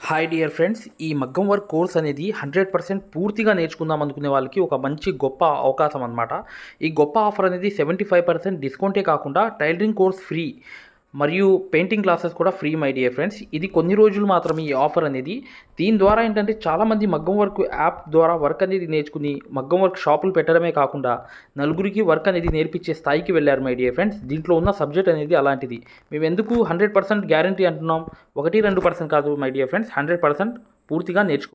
Hi dear friends ఈ మగ్గం work course అనేది హండ్రెడ్ పర్సెంట్ పూర్తిగా నేర్చుకుందాం అనుకునే వాళ్ళకి ఒక మంచి గొప్ప అవకాశం అనమాట ఈ గొప్ప ఆఫర్ అనేది సెవెంటీ ఫైవ్ పర్సెంట్ డిస్కౌంటే కాకుండా టైలరింగ్ కోర్స్ ఫ్రీ మరియు పెయింటింగ్ క్లాసెస్ కూడా ఫ్రీ మై డియర్ ఫ్రెండ్స్. ఇది కొన్ని రోజులు మాత్రమే ఈ ఆఫర్ అనేది. దీని ద్వారా ఏంటంటే చాలామంది మగ్గం వర్క్ యాప్ ద్వారా వర్క్ అనేది నేర్చుకుని మగ్గం వర్క్ షాపులు పెట్టడమే కాకుండా నలుగురికి వర్క్ అనేది నేర్పించే స్థాయికి వెళ్ళారు మై డియర్ ఫ్రెండ్స్. దీంట్లో ఉన్న సబ్జెక్ట్ అనేది అలాంటిది. మేము ఎందుకు హండ్రెడ్ పర్సెంట్ గ్యారంటీ అంటున్నాం? ఒకటి రెండు పర్సెంట్ కాదు my dear friends. Hundred percent పూర్తిగా నేర్చుకో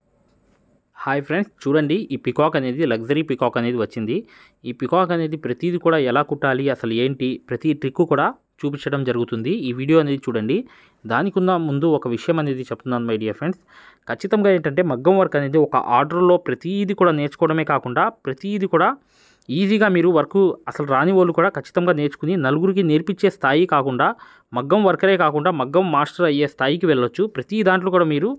హాయ్ ఫ్రెండ్స్ చూడండి ఈ పికాక్ అనేది లగ్జరీ పికాక్ అనేది వచ్చింది. ఈ పికాక్ అనేది ప్రతిదీ కూడా ఎలా కుట్టాలి అసలు ఏంటి ప్రతి ట్రిక్ కూడా చూపించడం జరుగుతుంది. ఈ వీడియో అనేది చూడండి. దానికున్న ముందు ఒక విషయం అనేది చెప్తున్నాను మై డియర్ ఫ్రెండ్స్ ఖచ్చితంగా ఏంటంటే మగ్గం వర్క్ అనేది ఒక ఆర్డర్లో ప్రతిదీ కూడా నేర్చుకోవడమే కాకుండా ప్రతిదీ కూడా ఈజీగా మీరు వర్క్ అసలు రాని వాళ్ళు కూడా ఖచ్చితంగా నేర్చుకుని నలుగురికి నేర్పించే స్థాయి కాకుండా మగ్గం వర్కరే కాకుండా మగ్గం మాస్టర్ అయ్యే స్థాయికి వెళ్ళొచ్చు. ప్రతి దాంట్లో కూడా మీరు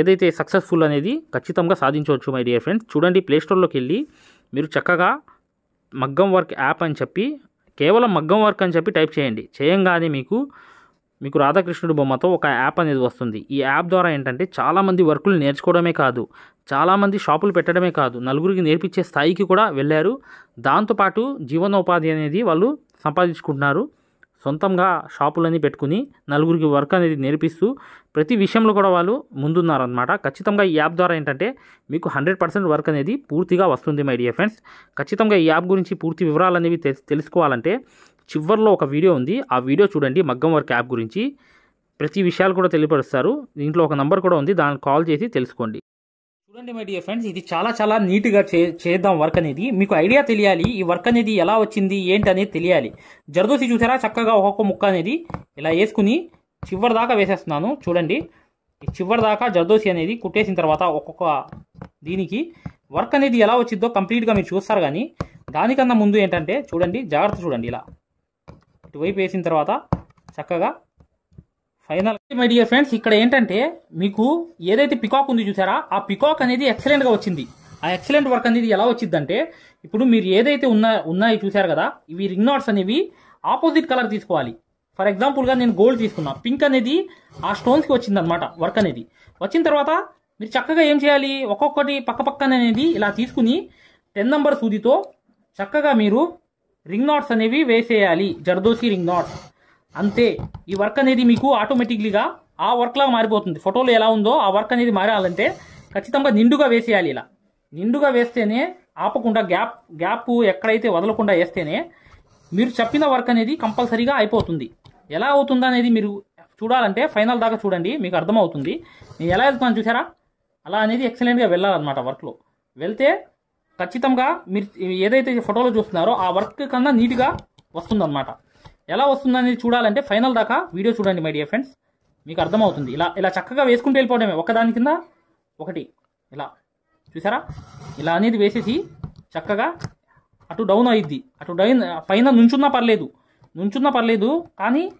ఏదైతే సక్సెస్ఫుల్ అనేది ఖచ్చితంగా సాధించవచ్చు మై డియర్ ఫ్రెండ్స్ చూడండి ప్లేస్టోర్లోకి వెళ్ళి మీరు చక్కగా మగ్గం వర్క్ యాప్ అని చెప్పి కేవలం మగ్గం వర్క్ అని చెప్పి టైప్ చేయండి. చేయంగానే మీకు మీకు రాధాకృష్ణుడు బొమ్మతో ఒక యాప్ అనేది వస్తుంది. ఈ యాప్ ద్వారా ఏంటంటే చాలామంది వర్కులు నేర్చుకోవడమే కాదు చాలామంది షాపులు పెట్టడమే కాదు నలుగురికి నేర్పించే స్థాయికి కూడా వెళ్ళారు. దాంతోపాటు జీవనోపాధి అనేది వాళ్ళు సంపాదించుకుంటున్నారు. సొంతంగా షాపులని పెట్టుకుని నలుగురికి వర్క్ అనేది నేర్పిస్తూ ప్రతి విషయంలో కూడా వాళ్ళు ముందున్నారనమాట ఖచ్చితంగా ఈ యాప్ ద్వారా ఏంటంటే మీకు హండ్రెడ్ పర్సెంట్ వర్క్ అనేది పూర్తిగా వస్తుంది మై డియర్ ఫ్రెండ్స్. ఖచ్చితంగా ఈ యాప్ గురించి పూర్తి వివరాలు అనేవి తెలుసుకోవాలంటే చివర్లో ఒక వీడియో ఉంది. ఆ వీడియో చూడండి మగ్గం వర్క్ యాప్ గురించి. ప్రతి విషయాలు కూడా తెలియపరుస్తారు. దీంట్లో ఒక నంబర్ కూడా ఉంది. దానికి కాల్ చేసి తెలుసుకోండి. చూడండి మై డియర్ ఫ్రెండ్స్ ఇది చాలా చాలా నీట్గా చే చేద్దాం వర్క్ అనేది. మీకు ఐడియా తెలియాలి ఈ వర్క్ అనేది ఎలా వచ్చింది ఏంటి అనేది తెలియాలి. జరదోసి చూసారా చక్కగా ఒక్కొక్క ముక్క అనేది ఇలా వేసుకుని చివరి దాకా వేసేస్తున్నాను. చూడండి చివరి దాకా జరదోసి అనేది కుట్టేసిన తర్వాత ఒక్కొక్క దీనికి వర్క్ అనేది ఎలా వచ్చిందో కంప్లీట్గా మీరు చూస్తారు కానీ దానికన్నా ముందు ఏంటంటే చూడండి జాగ్రత్త చూడండి ఇలా. ఇటువైపు వేసిన తర్వాత చక్కగా ఫైనల్ మై డియర్ ఫ్రెండ్స్ ఇక్కడ ఏంటంటే మీకు ఏదైతే పికాక్ ఉంది చూసారా ఆ పికాక్ అనేది ఎక్సలెంట్గా వచ్చింది. ఆ ఎక్సలెంట్ వర్క్ అనేది ఎలా వచ్చిందంటే ఇప్పుడు మీరు ఏదైతే ఉన్నా ఉన్నాయి చూసారు కదా ఇవి రింగ్ నాట్స్ అనేవి ఆపోజిట్ కలర్ తీసుకోవాలి. ఫర్ ఎగ్జాంపుల్గా నేను గోల్డ్ తీసుకున్నా. పింక్ అనేది ఆ స్టోన్స్కి వచ్చింది అనమాట వర్క్ అనేది. వచ్చిన తర్వాత మీరు చక్కగా ఏం చేయాలి? ఒక్కొక్కటి పక్క పక్కన అనేది ఇలా తీసుకుని టెన్ నంబర్ సూదితో చక్కగా మీరు రింగ్ నాట్స్ అనేవి వేసేయాలి. జర్దోసి రింగ్ నాట్స్ అంతే. ఈ వర్క్ అనేది మీకు ఆటోమేటిక్లీగా ఆ వర్క్ లాగా మారిపోతుంది. ఫోటోలో ఎలా ఉందో ఆ వర్క్ అనేది మారాలంటే ఖచ్చితంగా నిండుగా వేసేయాలి ఇలా. నిండుగా వేస్తేనే ఆపకుండా గ్యాప్ గ్యాప్ ఎక్కడైతే వదలకుండా వేస్తేనే మీరు చెప్పిన వర్క్ అనేది కంపల్సరీగా అయిపోతుంది. ఎలా అవుతుందా అనేది మీరు చూడాలంటే ఫైనల్ దాకా చూడండి మీకు అర్థమవుతుంది. నేను ఎలా వెళ్తున్నాను చూసారా? అలా అనేది ఎక్సలెంట్గా వెళ్ళాలన్నమాట వర్క్లో వెళ్తే ఖచ్చితంగా మీరు ఏదైతే ఫోటోలో చూస్తున్నారో ఆ వర్క్ కన్నా నీట్గా వస్తుందన్నమాట. ఎలా వస్తుందనేది చూడాలంటే ఫైనల్ దాకా వీడియో చూడండి మై డియర్ ఫ్రెండ్స్. మీకు అర్థమవుతుంది. ఇలా ఇలా చక్కగా వేసుకుంటూ వెళ్ళిపోవడమే. ఒకదాని కింద ఒకటి. ఇలా. చూసారా? ఇలా అనేది వేసేసి చక్కగా అటు డౌన్ అయ్యిద్ది అటు డౌన్ పైన నుంచున్నా పర్లేదు. నుంచున్నా పర్లేదు కానీ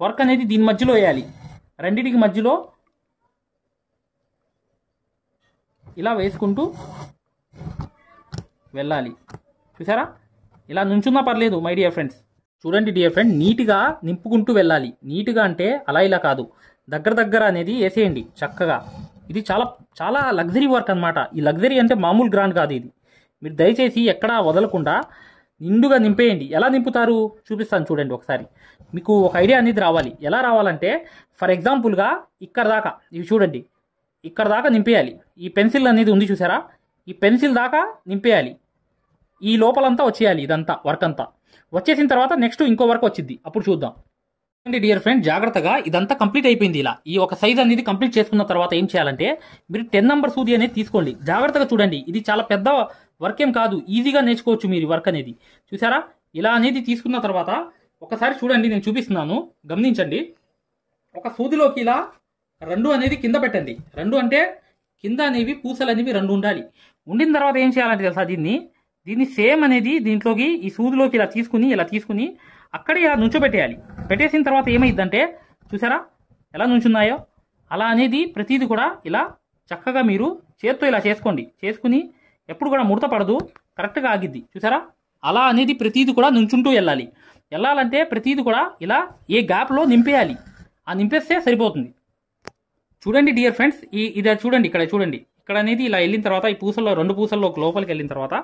వర్క్ అనేది దీని మధ్యలో వేయాలి. రెండింటికి మధ్యలో ఇలా వేసుకుంటూ వెళ్ళాలి. చూసారా? ఇలా నుంచున్నా పర్లేదు మై డియర్ ఫ్రెండ్స్. చూడండి డియర్ ఫ్రెండ్ నీట్గా నింపుకుంటూ వెళ్ళాలి. నీట్గా అంటే అలా ఇలా కాదు. దగ్గర దగ్గర అనేది వేసేయండి చక్కగా. ఇది చాలా చాలా లగ్జరీ వర్క్ అన్నమాట. ఈ లగ్జరీ అంటే మామూలు గ్రాండ్ కాదు ఇది. మీరు దయచేసి ఎక్కడా వదలకుండా నిండుగా నింపేయండి. ఎలా నింపుతారు? చూపిస్తాను చూడండి ఒకసారి. మీకు ఒక ఐడియా అనేది రావాలి. ఎలా రావాలంటే ఫర్ ఎగ్జాంపుల్గా ఇక్కడ దాకా ఇవి చూడండి. ఇక్కడ దాకా నింపేయాలి. ఈ పెన్సిల్ అనేది ఉంది చూసారా? ఈ పెన్సిల్ దాకా నింపేయాలి. ఈ లోపలంతా వచ్చేయాలి ఇదంతా వర్క్ అంతా. వచ్చేసిన తర్వాత నెక్స్ట్ ఇంకో వర్క్ వచ్చింది అప్పుడు చూద్దాం. అండి డియర్ ఫ్రెండ్ జాగ్రత్తగా ఇదంతా కంప్లీట్ అయిపోయింది ఇలా. ఈ ఒక సైజ్ అనేది కంప్లీట్ చేసుకున్న తర్వాత ఏం చేయాలంటే మీరు టెన్ నంబర్ సూది అనేది తీసుకోండి. జాగ్రత్తగా చూడండి. ఇది చాలా పెద్ద వర్క్ ఏం కాదు. ఈజీగా నేర్చుకోవచ్చు మీరు వర్క్ అనేది. చూసారా? ఇలా అనేది తీసుకున్న తర్వాత ఒకసారి చూడండి నేను చూపిస్తున్నాను. గమనించండి. ఒక సూదిలోకి ఇలా రెండు అనేది కింద పెట్టండి. రెండు అంటే కింద అనేవి పూసలు అనేవి రెండు ఉండాలి. ఉండిన తర్వాత ఏం చేయాలంటే తెలుసా దీన్ని? దీన్ని సేమ్ అనేది దీంట్లోకి ఈ సూదిలోకి ఇలా తీసుకుని ఇలా తీసుకుని అక్కడే ఇలా నుంచోబెట్టేయాలి. పెట్టేసిన తర్వాత ఏమైందంటే చూసారా? ఎలా నుంచున్నాయో? అలా అనేది ప్రతిదీ కూడా ఇలా చక్కగా మీరు చేత్తో ఇలా చేసుకోండి. చేసుకుని ఎప్పుడు కూడా ముడత పడదు కరెక్ట్గా ఆగిద్ది. చూసారా? అలా అనేది ప్రతిదీ కూడా నుంచుంటూ వెళ్ళాలి. వెళ్ళాలంటే ప్రతిదీ కూడా ఇలా ఏ గ్యాప్లో నింపేయాలి. ఆ నింపేస్తే సరిపోతుంది. చూడండి డియర్ ఫ్రెండ్స్ ఈ ఇది చూడండి ఇక్కడ చూడండి. ఇక్కడ అనేది ఇలా వెళ్ళిన తర్వాత ఈ పూసల్లో రెండు పూసల్లో లోపలికి వెళ్ళిన తర్వాత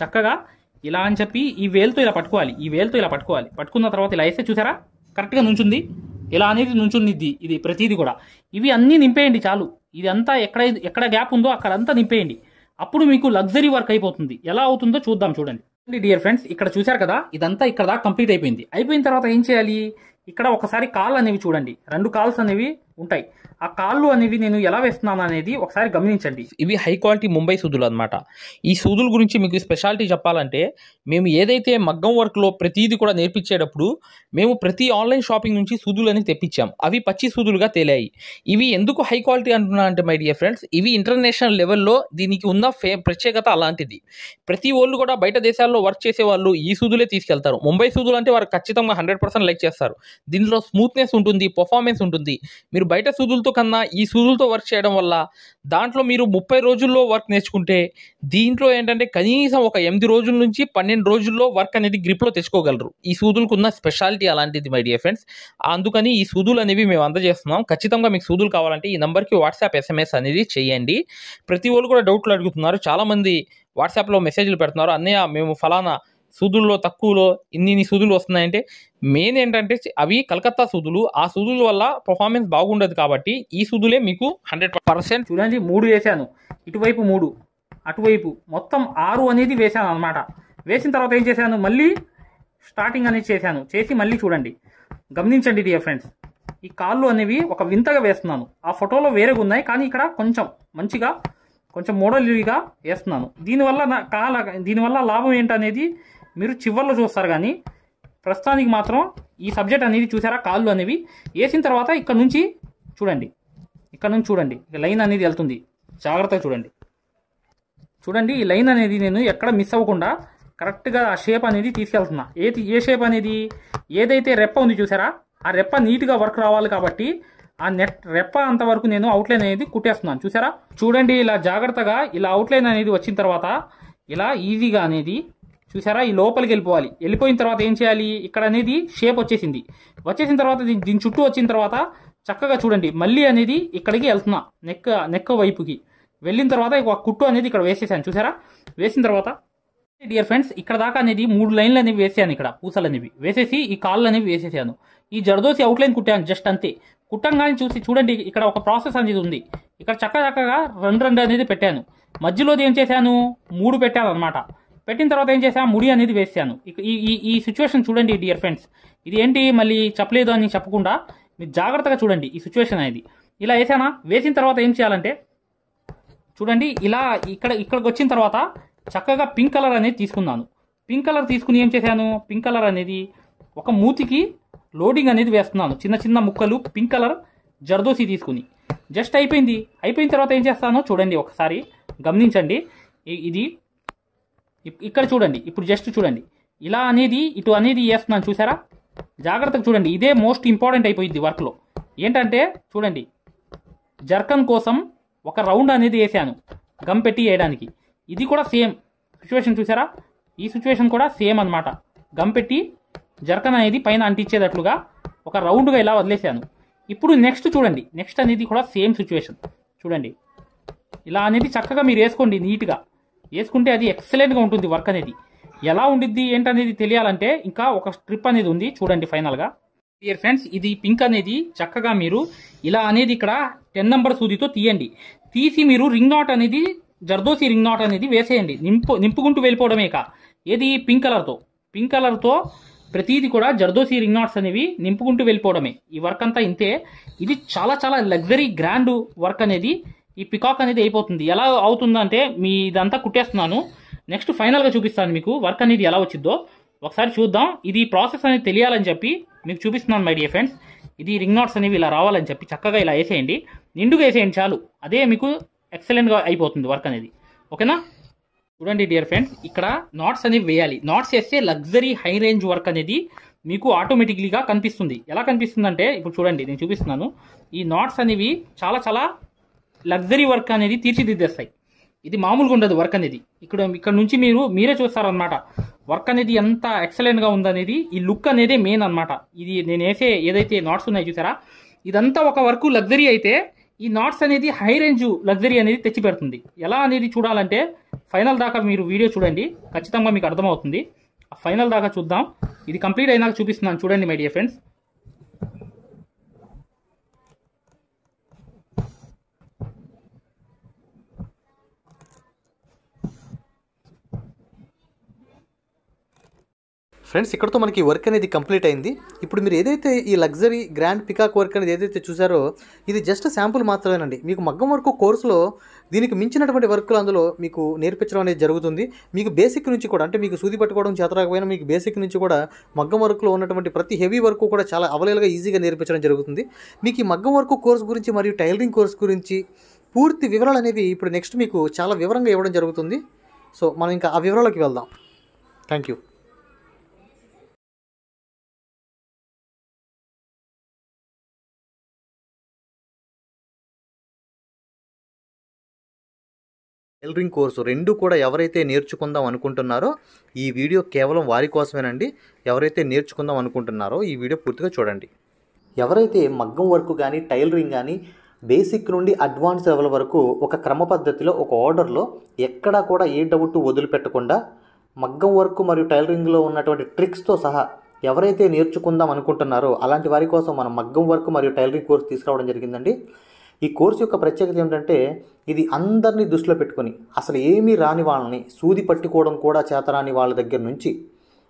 చక్కగా ఇలా అని చెప్పి ఈ వేలుతో ఇలా పట్టుకోవాలి ఈ వేలుతో ఇలా పట్టుకోవాలి. పట్టుకున్న తర్వాత ఇలా వేస్తే చూసారా? కరెక్ట్గా నుంచుంది. ఇలా అనేది నుంచుంది ఇది ప్రతిదీ కూడా. ఇవి అన్నీ నింపేయండి చాలు. ఇది అంతా ఎక్కడ ఎక్కడ గ్యాప్ ఉందో అక్కడంతా నింపేయండి. అప్పుడు మీకు లగ్జరీ వర్క్ అయిపోతుంది. ఎలా అవుతుందో చూద్దాం చూడండి. డియర్ ఫ్రెండ్స్ ఇక్కడ చూశారు కదా? ఇదంతా ఇక్కడ దాకా కంప్లీట్ అయిపోయింది. అయిపోయిన తర్వాత ఏం చేయాలి? ఇక్కడ ఒకసారి కాల్ అనేవి చూడండి. రెండు కాల్స్ అనేవి ఉంటాయి. ఆ కాళ్ళు అనేవి నేను ఎలా వేస్తున్నాను అనేది ఒకసారి గమనించండి. ఇవి హై క్వాలిటీ ముంబై సూదులు అనమాట ఈ సూదుల గురించి మీకు స్పెషాలిటీ చెప్పాలంటే మేము ఏదైతే మగ్గం వర్క్లో ప్రతిదీ కూడా నేర్పించేటప్పుడు మేము ప్రతి ఆన్లైన్ షాపింగ్ నుంచి సూదులని తెప్పించాం. అవి పచ్చి సూదులుగా తేలాయి. ఇవి ఎందుకు హై క్వాలిటీ అంటున్నా అంటే మై డియర్ ఫ్రెండ్స్ ఇవి ఇంటర్నేషనల్ లెవెల్లో దీనికి ఉన్న ఫే ప్రత్యేకత అలాంటిది. ప్రతి వాళ్ళు కూడా బయట దేశాల్లో వర్క్ చేసే వాళ్ళు ఈ సూదులే తీసుకెళ్తారు. ముంబై సూదులు అంటే వారు ఖచ్చితంగా హండ్రెడ్ పర్సెంట్ లైక్ చేస్తారు. దీనిలో స్మూత్నెస్ ఉంటుంది పర్ఫార్మెన్స్ ఉంటుంది. మీరు బయట సూదులతో కన్నా ఈ సూదులతో వర్క్ చేయడం వల్ల దాంట్లో మీరు ముప్పై రోజుల్లో వర్క్ నేర్చుకుంటే దీంట్లో ఏంటంటే కనీసం ఒక ఎనిమిది రోజుల నుంచి పన్నెండు రోజుల్లో వర్క్ అనేది గ్రిప్లో తెచ్చుకోగలరు. ఈ సూదులకు ఉన్న స్పెషాలిటీ అలాంటిది మై డియర్ ఫ్రెండ్స్ అందుకని ఈ సూదులు అనేవి మేము అందజేస్తున్నాం. ఖచ్చితంగా మీకు సూదులు కావాలంటే ఈ నెంబర్కి వాట్సాప్ ఎస్ఎంఎస్ అనేది చేయండి. ప్రతి వాళ్ళు కూడా డౌట్లు అడుగుతున్నారు. చాలామంది వాట్సాప్లో మెసేజ్లు పెడుతున్నారు. అన్నయ్య మేము ఫలానా సూదుల్లో తక్కువలో ఇన్ని ఇన్ని సూదులు వస్తున్నాయంటే మెయిన్ ఏంటంటే అవి కలకత్తా సూదులు. ఆ సూదుల వల్ల పర్ఫార్మెన్స్ బాగుండదు కాబట్టి ఈ సూదులే మీకు హండ్రెడ్ పర్సెంట్ చూడండి మూడు వేసాను. ఇటువైపు మూడు అటువైపు మొత్తం ఆరు అనేది వేసాను అనమాట వేసిన తర్వాత ఏం చేశాను? మళ్ళీ స్టార్టింగ్ అనేది చేశాను. చేసి మళ్ళీ చూడండి. గమనించండి డియర్ ఫ్రెండ్స్ ఈ కాళ్ళు అనేవి ఒక వింతగా వేస్తున్నాను. ఆ ఫోటోలో వేరేగా ఉన్నాయి కానీ ఇక్కడ కొంచెం మంచిగా కొంచెం మోడల్గా వేస్తున్నాను. దీనివల్ల నా కాల దీనివల్ల లాభం ఏంటనేది మీరు చివర్లో చూస్తారు కానీ ప్రస్తుతానికి మాత్రం ఈ సబ్జెక్ట్ అనేది చూసారా? కాళ్ళు అనేవి. వేసిన తర్వాత ఇక్కడ నుంచి చూడండి. ఇక్కడ నుంచి చూడండి. లైన్ అనేది వెళ్తుంది. జాగ్రత్తగా చూడండి. చూడండి ఈ లైన్ అనేది నేను ఎక్కడ మిస్ అవ్వకుండా కరెక్ట్గా ఆ షేప్ అనేది తీసుకెళ్తున్నా. ఏది ఏ షేప్ అనేది? ఏదైతే రెప్ప ఉంది చూసారా? ఆ రెప్ప నీట్గా వర్క్ రావాలి కాబట్టి ఆ నెట్ రెప్ప అంతవరకు నేను అవుట్లైన్ అనేది కుట్టేస్తున్నాను. చూసారా? చూడండి ఇలా జాగ్రత్తగా ఇలా అవుట్లైన్ అనేది వచ్చిన తర్వాత ఇలా ఈజీగా అనేది చూసారా? ఈ లోపలికి వెళ్ళిపోవాలి. వెళ్ళిపోయిన తర్వాత ఏం చేయాలి? ఇక్కడ అనేది షేప్ వచ్చేసింది. వచ్చేసిన తర్వాత దీని చుట్టూ వచ్చిన తర్వాత చక్కగా చూడండి. మళ్ళీ అనేది ఇక్కడికి వెళ్తున్నా. నెక్ నెక్ వైపుకి. వెళ్ళిన తర్వాత ఒక కుట్టు అనేది ఇక్కడ వేసేసాను. చూసారా? వేసిన తర్వాత డియర్ ఫ్రెండ్స్ ఇక్కడ దాకా అనేది మూడు లైన్లు అనేవి వేసాను ఇక్కడ పూసలు అనేవి. వేసేసి ఈ కాళ్ళు అనేవి వేసేసాను. ఈ జరదోసి అవుట్లైన్ కుట్టాను జస్ట్ అంతే. కుట్టంగానే చూసి చూడండి ఇక్కడ ఒక ప్రాసెస్ అనేది ఉంది. ఇక్కడ చక్క చక్కగా రెండు రెండు అనేది పెట్టాను. మధ్యలోది ఏం చేశాను? మూడు పెట్టాను అనమాట పెట్టిన తర్వాత ఏం చేశాను ముడి అనేది వేసాను ఈ ఈ సిచ్యువేషన్ చూడండి డియర్ ఫ్రెండ్స్ ఇది ఏంటి? మళ్ళీ చెప్పలేదు అని చెప్పకుండా మీరు జాగ్రత్తగా చూడండి ఈ సిచ్యువేషన్ అనేది. ఇలా వేసానా వేసిన తర్వాత ఏం చేయాలంటే చూడండి ఇలా ఇక్కడ ఇక్కడికి వచ్చిన తర్వాత చక్కగా పింక్ కలర్ అనేది తీసుకున్నాను. పింక్ కలర్ తీసుకుని ఏం చేశాను? పింక్ కలర్ అనేది ఒక మూతికి లోడింగ్ అనేది వేస్తున్నాను. చిన్న చిన్న ముక్కలు పింక్ కలర్ జర్దోసి తీసుకుని. జస్ట్ అయిపోయింది. అయిపోయిన తర్వాత ఏం చేస్తానో చూడండి ఒకసారి గమనించండి. ఇది ఇక్కడ చూడండి ఇప్పుడు జస్ట్ చూడండి. ఇలా అనేది ఇటు అనేది వేస్తున్నాను చూసారా? జాగ్రత్తగా చూడండి ఇదే మోస్ట్ ఇంపార్టెంట్ అయిపోయింది వర్క్లో ఏంటంటే చూడండి జర్కన్ కోసం ఒక రౌండ్ అనేది వేసాను గమ్ పెట్టి వేయడానికి. ఇది కూడా సేమ్ సిచ్యువేషన్ చూసారా? ఈ సిచ్యువేషన్ కూడా సేమ్ అన్నమాట. గమ్ పెట్టి జర్కన్ అనేది పైన అంటించేటట్లుగా ఒక రౌండ్గా ఇలా వదిలేసాను. ఇప్పుడు నెక్స్ట్ చూడండి నెక్స్ట్ అనేది కూడా సేమ్ సిచ్యువేషన్ చూడండి ఇలా అనేది చక్కగా మీరు వేసుకోండి నీట్గా వేసుకుంటే అది ఎక్సలెంట్గా ఉంటుంది వర్క్ అనేది. ఎలా ఉండిద్ది ఏంటనేది తెలియాలంటే ఇంకా ఒక స్ట్రిప్ అనేది ఉంది చూడండి ఫైనల్గా డియర్ ఫ్రెండ్స్ ఇది పింక్ అనేది చక్కగా మీరు ఇలా అనేది ఇక్కడ టెన్ నెంబర్ సూదితో తీయండి. తీసి మీరు రింగ్ నాట్ అనేది జర్దోసి రింగ్ నాట్ అనేది వేసేయండి. నింపు నింపుకుంటూ వెళ్ళిపోవడమే కా ఏది పింక్ కలర్తో పింక్ కలర్తో ప్రతిదీ కూడా జర్దోసి రింగ్ నాట్స్ అనేవి నింపుకుంటూ వెళ్ళిపోవడమే. ఈ వర్క్ అంతా ఇంతే. ఇది చాలా చాలా లగ్జరీ గ్రాండ్ వర్క్ అనేది ఈ పికాక్ అనేది అయిపోతుంది. ఎలా అవుతుందంటే మీ ఇదంతా కుట్టేస్తున్నాను. నెక్స్ట్ ఫైనల్గా చూపిస్తాను మీకు వర్క్ అనేది ఎలా వచ్చిందో ఒకసారి చూద్దాం. ఇది ప్రాసెస్ అనేది తెలియాలని చెప్పి మీకు చూపిస్తున్నాను మై డియర్ ఫ్రెండ్స్ ఇది రింగ్ నాట్స్ అనేవి ఇలా రావాలని చెప్పి చక్కగా ఇలా వేసేయండి. నిండుగా వేసేయండి చాలు. అదే మీకు ఎక్సలెంట్గా అయిపోతుంది వర్క్ అనేది. ఓకేనా? చూడండి డియర్ ఫ్రెండ్స్ ఇక్కడ నాట్స్ అనేవి వేయాలి. నాట్స్ వేస్తే లగ్జరీ హై రేంజ్ వర్క్ అనేది మీకు ఆటోమేటిక్లీగా కనిపిస్తుంది. ఎలా కనిపిస్తుంది అంటే ఇప్పుడు చూడండి నేను చూపిస్తున్నాను. ఈ నాట్స్ అనేవి చాలా చాలా లగ్జరీ వర్క్ అనేది తీర్చిదిద్దేస్తాయి. ఇది మామూలుగా ఉండదు వర్క్ అనేది. ఇక్కడ ఇక్కడ నుంచి మీరు మీరే చూస్తారనమాట వర్క్ అనేది ఎంత ఎక్సలెంట్గా ఉందనేది ఈ లుక్ అనేది మెయిన్ అన్నమాట. ఇది నేను వేసే ఏదైతే నాట్స్ ఉన్నాయో చూసారా? ఇదంతా ఒక వర్క్ లగ్జరీ అయితే ఈ నాట్స్ అనేది హై రేంజ్ లగ్జరీ అనేది తెచ్చి పెడుతుంది ఎలా అనేది చూడాలంటే ఫైనల్ దాకా మీరు వీడియో చూడండి. ఖచ్చితంగా మీకు అర్థమవుతుంది. ఆ ఫైనల్ దాకా చూద్దాం. ఇది కంప్లీట్ అయినాక చూపిస్తున్నాను. చూడండి మై డియర్ ఫ్రెండ్స్ ఫ్రెండ్స్ ఇక్కడతో మనకి వర్క్ అనేది కంప్లీట్ అయింది. ఇప్పుడు మీరు ఏదైతే ఈ లగ్జరీ గ్రాండ్ పికాక్ వర్క్ అనేది ఏదైతే చూసారో ఇది జస్ట్ శాంపుల్ మాత్రమేనండి. మీకు మగ్గం వర్క్ కోర్సులో దీనికి మించినటువంటి వర్క్లు అందులో మీకు నేర్పించడం అనేది జరుగుతుంది. మీకు బేసిక్ నుంచి కూడా అంటే మీకు సూది పట్టుకోవడం చేతరాకపోయినా మీకు బేసిక్ నుంచి కూడా మగ్గం వర్క్లో ఉన్నటువంటి ప్రతి హెవీ వర్క్ కూడా చాలా అవలేలుగా ఈజీగా నేర్పించడం జరుగుతుంది. మీకు ఈ మగ్గం వర్క్ కోర్స్ గురించి మరియు టైలరింగ్ కోర్స్ గురించి పూర్తి వివరాలు అనేవి ఇప్పుడు నెక్స్ట్ మీకు చాలా వివరంగా ఇవ్వడం జరుగుతుంది. సో మనం ఇంకా ఆ వివరాలకు వెళ్దాం. థ్యాంక్ యూ టైలరింగ్ కోర్సు రెండు కూడా ఎవరైతే నేర్చుకుందాం అనుకుంటున్నారో ఈ వీడియో కేవలం వారి కోసమేనండి. ఎవరైతే నేర్చుకుందాం అనుకుంటున్నారో ఈ వీడియో పూర్తిగా చూడండి. ఎవరైతే మగ్గం వర్క్ కానీ టైలరింగ్ కానీ బేసిక్ నుండి అడ్వాన్స్ లెవెల్ వరకు ఒక క్రమ పద్ధతిలో ఒక ఆర్డర్లో ఎక్కడా కూడా ఏ డౌట్ వదిలిపెట్టకుండా మగ్గం వర్క్ మరియు టైలరింగ్లో ఉన్నటువంటి ట్రిక్స్తో సహా ఎవరైతే నేర్చుకుందాం అనుకుంటున్నారో అలాంటి వారి కోసం మనం మగ్గం వర్క్ మరియు టైలరింగ్ కోర్స్ తీసుకురావడం జరిగిందండి. ఈ కోర్సు యొక్క ప్రత్యేకత ఏంటంటే ఇది అందరినీ దృష్టిలో పెట్టుకొని అసలు ఏమీ రాని వాళ్ళని సూది పట్టుకోవడం కూడా చేతరాని వాళ్ళ దగ్గర నుంచి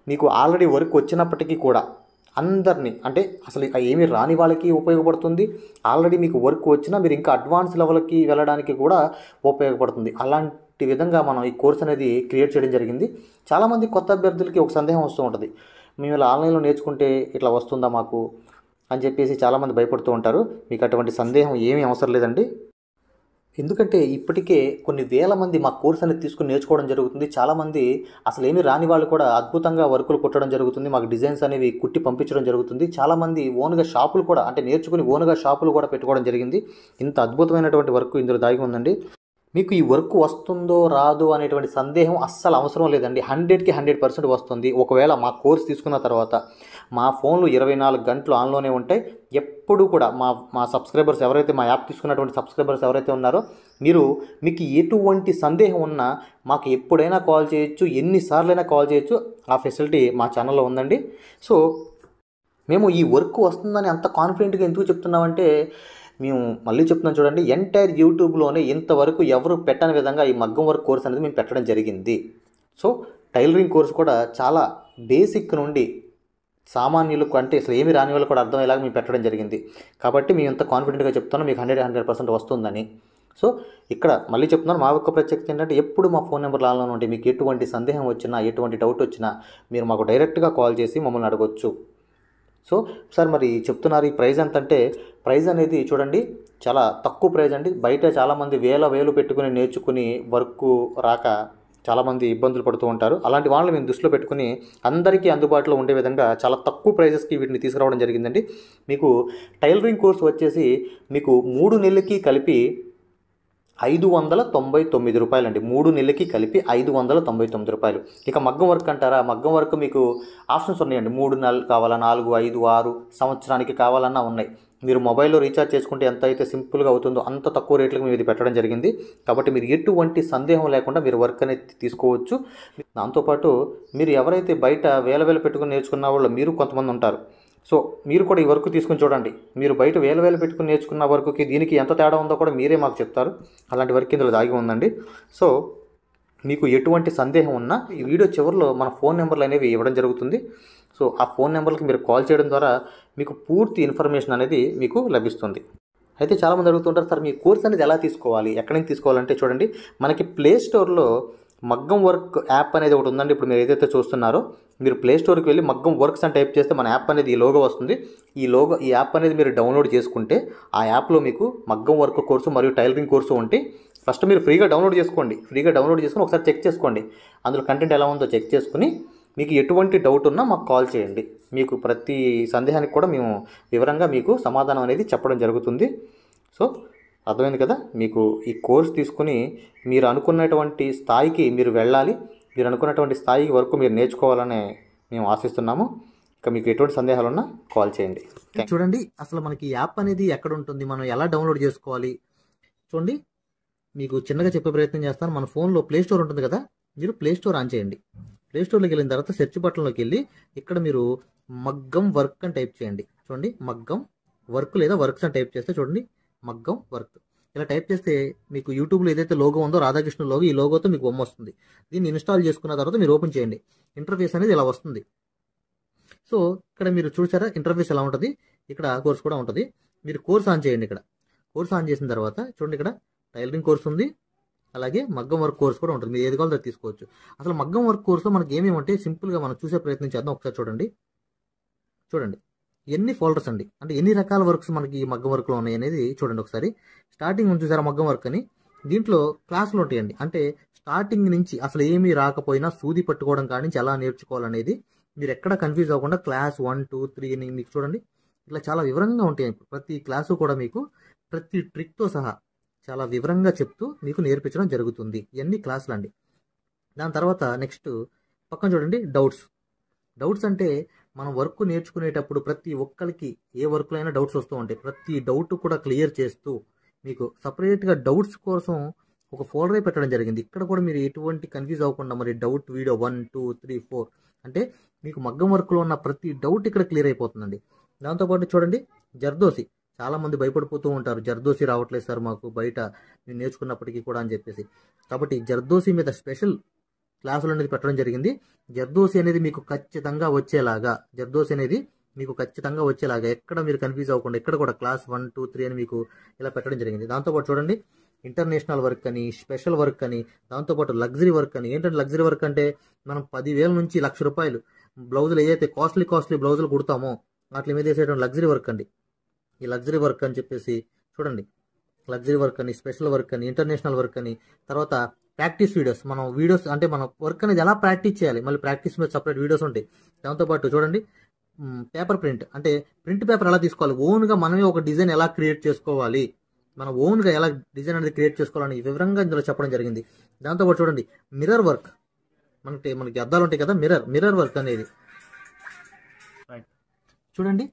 మీకు ఆల్రెడీ వర్క్ వచ్చినప్పటికీ కూడా అందరినీ అంటే అసలు ఏమీ రాని వాళ్ళకి ఉపయోగపడుతుంది ఆల్రెడీ మీకు వర్క్ వచ్చినా మీరు ఇంకా అడ్వాన్స్ లెవెల్కి వెళ్ళడానికి కూడా ఉపయోగపడుతుంది. అలాంటి విధంగా మనం ఈ కోర్స్ అనేది క్రియేట్ చేయడం జరిగింది. చాలామంది కొత్త అభ్యర్థులకి ఒక సందేహం వస్తూ ఉంటుంది. మేము ఇలా ఆన్లైన్లో నేర్చుకుంటే ఇట్లా వస్తుందా మాకు? అని చెప్పేసి చాలామంది భయపడుతూ ఉంటారు. మీకు అటువంటి సందేహం ఏమీ అవసరం లేదండి. ఎందుకంటే ఇప్పటికే కొన్ని వేల మంది మా కోర్స్ అనేది తీసుకుని నేర్చుకోవడం జరుగుతుంది. చాలామంది అసలు ఏమి రాని వాళ్ళు కూడా అద్భుతంగా వర్కులు కుట్టడం జరుగుతుంది. మాకు డిజైన్స్ అనేవి కుట్టి పంపించడం జరుగుతుంది. చాలామంది ఓన్గా షాపులు కూడా అంటే నేర్చుకుని ఓన్గా షాపులు కూడా పెట్టుకోవడం జరిగింది. ఇంత అద్భుతమైనటువంటి వర్క్ ఇందులో దాగి ఉందండి. మీకు ఈ వర్క్ వస్తుందో రాదో అనేటువంటి సందేహం అస్సలు అవసరం లేదండి. హండ్రెడ్కి హండ్రెడ్ పర్సెంట్ వస్తుంది. ఒకవేళ మా కోర్స్ తీసుకున్న తర్వాత మా ఫోన్లు ఇరవై నాలుగు గంటలు ఆన్లోనే ఉంటాయి. ఎప్పుడు కూడా మా మా సబ్స్క్రైబర్స్ ఎవరైతే మా యాప్ తీసుకున్నటువంటి సబ్స్క్రైబర్స్ ఎవరైతే ఉన్నారో మీరు మీకు ఎటువంటి సందేహం ఉన్నా మాకు ఎప్పుడైనా కాల్ చేయొచ్చు ఎన్నిసార్లైనా కాల్ చేయొచ్చు ఆ ఫెసిలిటీ మా ఛానల్లో ఉందండి. సో మేము ఈ వర్క్ వస్తుందని అంత కాన్ఫిడెంట్గా ఎందుకు చెప్తున్నామంటే మేము మళ్ళీ చెప్తున్నాం చూడండి ఎంటైర్ యూట్యూబ్లోనే ఇంతవరకు ఎవరు పెట్టని విధంగా ఈ మగ్గం వర్క్ కోర్స్ అనేది మేము పెట్టడం జరిగింది. సో టైలరింగ్ కోర్స్ కూడా చాలా బేసిక్ నుండి సామాన్యులకు అంటే అసలు ఏమి రాని వాళ్ళు కూడా అర్థమయ్యేలాగా మేము పెట్టడం జరిగింది. కాబట్టి మేము ఇంత కాన్ఫిడెంట్గా చెప్తున్నాం మీకు హండ్రెడ్ హండ్రెడ్ పర్సెంట్ వస్తుందని. సో ఇక్కడ మళ్ళీ చెప్తున్నాను మా యొక్క ప్రత్యేకత ఏంటంటే ఎప్పుడు మా ఫోన్ నెంబర్ లాలో ఉంటే మీకు ఎటువంటి సందేహం వచ్చినా ఎటువంటి డౌట్ వచ్చినా మీరు మాకు డైరెక్ట్గా కాల్ చేసి మమ్మల్ని అడగొచ్చు. సో సార్ మరి చెప్తున్నారు ఈ ప్రైజ్ ఎంత అంటే ప్రైజ్ అనేది చూడండి చాలా తక్కువ ప్రైజ్ అండి. బయట చాలామంది వేల వేలు పెట్టుకుని నేర్చుకుని వర్క్ రాక చాలామంది ఇబ్బందులు పడుతూ ఉంటారు. అలాంటి వాళ్ళని మేము దృష్టిలో పెట్టుకుని అందరికీ అందుబాటులో ఉండే విధంగా చాలా తక్కువ ప్రైజెస్కి వీటిని తీసుకురావడం జరిగిందండి. మీకు టైలరింగ్ కోర్స్ వచ్చేసి మీకు మూడు నెలలకి కలిపి ఐదు వందల తొంభై తొమ్మిది రూపాయలు అండి మూడు నెలలకి కలిపి ఐదు వందల తొంభై తొమ్మిది రూపాయలు. ఇక మగ్గం వర్క్ అంటారా? మగ్గం వర్క్ మీకు ఆప్షన్స్ ఉన్నాయండి. మూడు నెలలు కావాలా? నాలుగు ఐదు ఆరు సంవత్సరానికి కావాలన్నా ఉన్నాయి. మీరు మొబైల్లో రీఛార్జ్ చేసుకుంటే ఎంత అయితే సింపుల్గా అవుతుందో అంత తక్కువ రేట్లకు మేము ఇది పెట్టడం జరిగింది. కాబట్టి మీరు ఎటువంటి సందేహం లేకుండా మీరు వర్క్ అనేది తీసుకోవచ్చు. దాంతోపాటు మీరు ఎవరైతే బయట వేల వేల పెట్టుకుని నేర్చుకున్న వాళ్ళు మీరు కొంతమంది ఉంటారు. సో మీరు కూడా ఈ వర్క్ తీసుకుని చూడండి. మీరు బయట వేల వేలు పెట్టుకుని నేర్చుకున్న వర్క్కి దీనికి ఎంత తేడా ఉందో కూడా మీరే మాకు చెప్తారు. అలాంటి వర్క్ ఇందులో దాగి ఉందండి. సో మీకు ఎటువంటి సందేహం ఉన్నా ఈ వీడియో చివరిలో మన ఫోన్ నెంబర్లు అనేవి ఇవ్వడం జరుగుతుంది. సో ఆ ఫోన్ నెంబర్కి మీరు కాల్ చేయడం ద్వారా మీకు పూర్తి ఇన్ఫర్మేషన్ అనేది మీకు లభిస్తుంది. అయితే చాలామంది అడుగుతుంటారు సార్ మీ కోర్స్ అనేది ఎలా తీసుకోవాలి? ఎక్కడి నుంచి తీసుకోవాలంటే చూడండి మనకి ప్లే స్టోర్లో మగ్గం వర్క్ యాప్ అనేది ఒకటి ఉందండి. ఇప్పుడు మీరు ఏదైతే చూస్తున్నారో మీరు ప్లే స్టోర్కి వెళ్ళి మగ్గం వర్క్స్ అని టైప్ చేస్తే మన యాప్ అనేది ఈ లోగో వస్తుంది. ఈ లోగో ఈ యాప్ అనేది మీరు డౌన్లోడ్ చేసుకుంటే ఆ యాప్లో మీకు మగ్గం వర్క్ కోర్సు మరియు టైలరింగ్ కోర్సు ఉంటే ఫస్ట్ మీరు ఫ్రీగా డౌన్లోడ్ చేసుకోండి. ఫ్రీగా డౌన్లోడ్ చేసుకుని ఒకసారి చెక్ చేసుకోండి. అందులో కంటెంట్ ఎలా ఉందో చెక్ చేసుకుని మీకు ఎటువంటి డౌట్ ఉన్నా మాకు కాల్ చేయండి. మీకు ప్రతి సందేహానికి కూడా మేము వివరంగా మీకు సమాధానం అనేది చెప్పడం జరుగుతుంది. సో అర్థమైంది కదా? మీకు ఈ కోర్స్ తీసుకుని మీరు అనుకున్నటువంటి స్థాయికి మీరు వెళ్ళాలి. మీరు అనుకున్నటువంటి స్థాయి వరకు మీరు నేర్చుకోవాలని మేము ఆశిస్తున్నాము. ఇంకా మీకు ఎటువంటి సందేహాలు ఉన్నా కాల్ చేయండి. చూడండి అసలు మనకి యాప్ అనేది ఎక్కడ ఉంటుంది? మనం ఎలా డౌన్లోడ్ చేసుకోవాలి? చూడండి మీకు చిన్నగా చెప్పే ప్రయత్నం చేస్తాను. మన ఫోన్లో ప్లే స్టోర్ ఉంటుంది కదా? మీరు ప్లే స్టోర్ ఆన్ చేయండి. స్టోర్లోకి వెళ్ళిన తర్వాత సెర్చ్ బటన్లోకి వెళ్ళి ఇక్కడ మీరు మగ్గం వర్క్ అని టైప్ చేయండి. చూడండి మగ్గం వర్క్ లేదా వర్క్స్ అని టైప్ చేస్తే చూడండి మగ్గం వర్క్ ఇలా టైప్ చేస్తే మీకు యూట్యూబ్లో ఏదైతే లోగో ఉందో రాధాకృష్ణ లోగో ఈ లోగోతో మీకు బొమ్మ వస్తుంది. దీన్ని ఇన్స్టాల్ చేసుకున్న తర్వాత మీరు ఓపెన్ చేయండి. ఇంటర్ఫేస్ అనేది ఇలా వస్తుంది. సో ఇక్కడ మీరు చూసారా ఇంటర్ఫేస్ ఎలా ఉంటుంది? ఇక్కడ కోర్స్ కూడా ఉంటుంది. మీరు కోర్స్ ఆన్ చేయండి ఇక్కడ. కోర్స్ ఆన్ చేసిన తర్వాత చూడండి ఇక్కడ టైలరింగ్ కోర్స్ ఉంది. అలాగే మగ్గం వర్క్ కోర్స్ కూడా ఉంటుంది. మీరు ఏది కావాలో తీసుకోవచ్చు. అసలు మగ్గం వర్క్ కోర్స్లో మనకి ఏమేమంటే సింపుల్గా మనం చూసే ప్రయత్నం చేద్దాం. ఒకసారి చూడండి. చూడండి. ఎన్ని ఫోల్డర్స్ అండి. అంటే ఎన్ని రకాల వర్క్స్ మనకి ఈ మగ్గం వర్క్లో ఉన్నాయి అనేది చూడండి ఒకసారి. స్టార్టింగ్ నుంచి చూసారా మగ్గం వర్క్ అని? దీంట్లో క్లాసులు ఉంటాయండి. అంటే స్టార్టింగ్ నుంచి అసలు ఏమీ రాకపోయినా సూది పట్టుకోవడం కాడి నుంచి ఎలా నేర్చుకోవాలనేది మీరు ఎక్కడ కన్ఫ్యూజ్ అవ్వకుండా క్లాస్ వన్ టూ త్రీ అని మీకు చూడండి. ఇట్లా చాలా వివరంగా ఉంటాయి. ప్రతి క్లాసు కూడా మీకు ప్రతి ట్రిక్తో సహా చాలా వివరంగా చెప్తూ మీకు నేర్పించడం జరుగుతుంది. ఇవన్నీ క్లాసులు అండి దాని తర్వాత నెక్స్ట్ పక్కన చూడండి డౌట్స్. డౌట్స్ అంటే మనం వర్క్ నేర్చుకునేటప్పుడు ప్రతి ఒక్కరికి ఏ వర్క్లో అయినా డౌట్స్ వస్తూ ఉంటాయి. ప్రతి డౌట్ కూడా క్లియర్ చేస్తూ మీకు సపరేట్గా డౌట్స్ కోసం ఒక ఫోల్డరే పెట్టడం జరిగింది. ఇక్కడ కూడా మీరు ఎటువంటి కన్ఫ్యూజ్ అవ్వకుండా మరి doubt video one two three four అంటే మీకు మగ్గం వర్క్లో ఉన్న ప్రతి డౌట్ ఇక్కడ క్లియర్ అయిపోతుందండి. దాంతోపాటు చూడండి జర్దోసి. చాలా మంది భయపడిపోతూ ఉంటారు. జర్దోసి రావట్లేదు సార్ మాకు బయట మేము నేర్చుకున్నప్పటికీ కూడా అని చెప్పేసి. కాబట్టి జర్దోసి మీద స్పెషల్ క్లాసులు అనేది పెట్టడం జరిగింది. జర్దోసి అనేది మీకు ఖచ్చితంగా వచ్చేలాగా జర్దోసి అనేది మీకు ఖచ్చితంగా వచ్చేలాగా ఎక్కడ మీరు కన్ఫ్యూజ్ అవ్వకుండా ఎక్కడ కూడా క్లాస్ వన్ టూ త్రీ అని మీకు ఇలా పెట్టడం జరిగింది. దాంతోపాటు చూడండి ఇంటర్నేషనల్ వర్క్ అని స్పెషల్ వర్క్ అని దాంతోపాటు లగ్జరీ వర్క్ అని. ఏంటంటే లగ్జరీ వర్క్ అంటే మనం పదివేల నుంచి లక్ష రూపాయలు బ్లౌజులు ఏదైతే కాస్ట్లీ కాస్ట్లీ బ్లౌజులు కుడతామో వాటి మీద వేసేటువంటి లగ్జరీ వర్క్ అండి. ఈ లగ్జరీ వర్క్ అని చెప్పేసి చూడండి. లగ్జరీ వర్క్ అని స్పెషల్ వర్క్ అని ఇంటర్నేషనల్ వర్క్ అని తర్వాత ప్రాక్టీస్ వీడియోస్. మనం వీడియోస్ అంటే మనం వర్క్ అనేది ఎలా ప్రాక్టీస్ చేయాలి? మళ్ళీ ప్రాక్టీస్ మీద సపరేట్ వీడియోస్ ఉంటాయి. దాంతోపాటు చూడండి పేపర్ ప్రింట్. అంటే ప్రింట్ పేపర్ ఎలా తీసుకోవాలి? ఓన్గా మనమే ఒక డిజైన్ ఎలా క్రియేట్ చేసుకోవాలి? మన ఓన్గా ఎలా డిజైన్ అనేది క్రియేట్ చేసుకోవాలని వివరంగా ఇందులో చెప్పడం జరిగింది. దాంతోపాటు చూడండి మిర్రర్ వర్క్. మనకి మనకి అద్దాలు ఉంటాయి కదా మిర్రర్. మిర్రర్ వర్క్ అనేది. చూడండి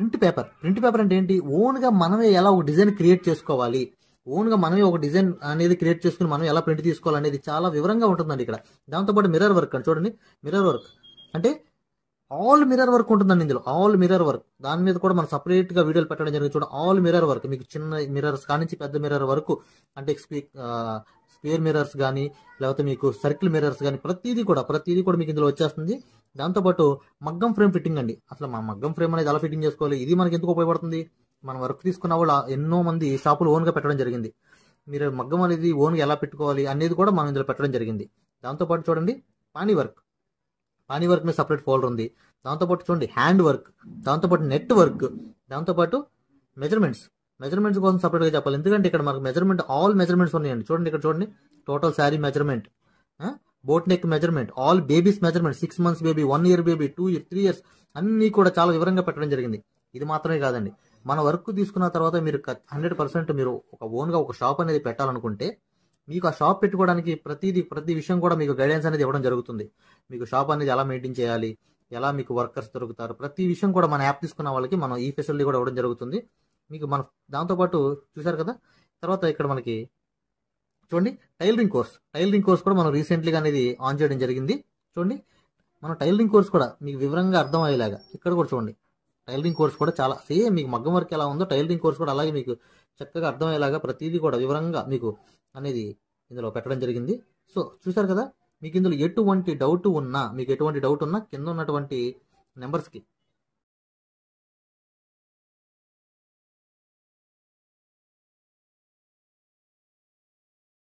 ప్రింట్ పేపర్. ప్రింట్ పేపర్ అంటే ఏంటి? ఓన్గా మనమే ఎలా ఒక డిజైన్ క్రియేట్ చేసుకోవాలి? ఓన్గా మనమే ఒక డిజైన్ అనేది క్రియేట్ చేసుకుని మనం ఎలా ప్రింట్ తీసుకోవాలనేది చాలా వివరంగా ఉంటుందండి ఇక్కడ. దాంతోపాటు మిర్రర్ వర్క్ అని చూడండి. మిర్రర్ వర్క్ అంటే ఆల్ మిర్రర్ వర్క్ ఉంటుందండి ఇందులో. ఆల్ మిర్రర్ వర్క్ దాని మీద కూడా మనం సపరేట్గా వీడియోలు పెట్టడం జరిగింది. చూడండి. ఆల్ మిర్రర్ వర్క్ మీకు చిన్న మిర్రర్స్ కానించి పెద్ద మిర్రర్ వరకు అంటే స్క్వేర్ మిర్రర్స్ కానీ లేకపోతే మీకు సర్కిల్ మిర్రర్స్ కానీ ప్రతిదీ కూడా ప్రతిదీ కూడా మీకు ఇందులో వచ్చేస్తుంది. దాంతోపాటు మగ్గం ఫ్రేమ్ ఫిట్టింగ్ అండి. అసలు మా మగ్గం ఫ్రేమ్ అనేది ఎలా ఫిట్టింగ్ చేసుకోవాలి? ఇది మనకి ఎందుకు ఉపయోగపడుతుంది? మన వర్క్ తీసుకున్న వాళ్ళు ఎన్నో మంది షాపులు ఓన్గా పెట్టడం జరిగింది. మీరు మగ్గం అనేది ఓన్గా ఎలా పెట్టుకోవాలి అనేది కూడా మనం ఇందులో పెట్టడం జరిగింది. దాంతోపాటు చూడండి పానీ వర్క్. పానీ వర్క్ మీద సపరేట్ ఫోల్డర్ ఉంది. దాంతోపాటు చూడండి హ్యాండ్ వర్క్. దాంతోపాటు నెట్ వర్క్. దాంతోపాటు మెజర్మెంట్స్. మెజర్మెంట్స్ కోసం సపరేట్గా చెప్పాలి. ఎందుకంటే ఇక్కడ మనకు మెజర్మెంట్ ఆల్ మెజర్మెంట్స్ ఉన్నాయండి. చూడండి ఇక్కడ చూడండి total sari measurement. Boat neck measurement all babies measurement six months baby one year baby two year three years అన్నీ కూడా చాలా వివరంగా పెట్టడం జరిగింది. ఇది మాత్రమే కాదండి. మన వర్క్ తీసుకున్న తర్వాత మీరు హండ్రెడ్ పర్సెంట్ మీరు ఒక ఓన్గా ఒక షాప్ అనేది పెట్టాలనుకుంటే మీకు ఆ షాప్ పెట్టుకోవడానికి ప్రతిదీ ప్రతి విషయం కూడా మీకు గైడెన్స్ అనేది ఇవ్వడం జరుగుతుంది. మీకు షాప్ అనేది ఎలా మెయింటైన్ చేయాలి ఎలా మీకు వర్కర్స్ దొరుకుతారు ప్రతి విషయం కూడా మన యాప్ తీసుకున్న వాళ్ళకి మనం ఈ ఫెసిలిటీ కూడా ఇవ్వడం జరుగుతుంది. మీకు మన దాంతోపాటు చూసారు కదా? తర్వాత ఇక్కడ మనకి చూడండి టైలరింగ్ కోర్స్. టైలరింగ్ కోర్స్ కూడా మనం రీసెంట్లీగా అనేది ఆన్ చేయడం జరిగింది. చూడండి మన టైలరింగ్ కోర్స్ కూడా మీకు వివరంగా అర్థం అయ్యేలాగా ఇక్కడ కూడా చూడండి. టైలరింగ్ కోర్స్ కూడా చాలా సేమ్ మీకు మగ్గం వర్క్ ఎలా ఉందో టైలరింగ్ కోర్స్ కూడా అలాగే మీకు చక్కగా అర్థమయ్యేలాగా ప్రతిదీ కూడా వివరంగా మీకు అనేది ఇందులో పెట్టడం జరిగింది. సో చూసారు కదా మీకు ఇందులో ఎటువంటి డౌట్ ఉన్నా మీకు ఎటువంటి డౌట్ ఉన్నా కింద ఉన్నటువంటి నెంబర్స్కి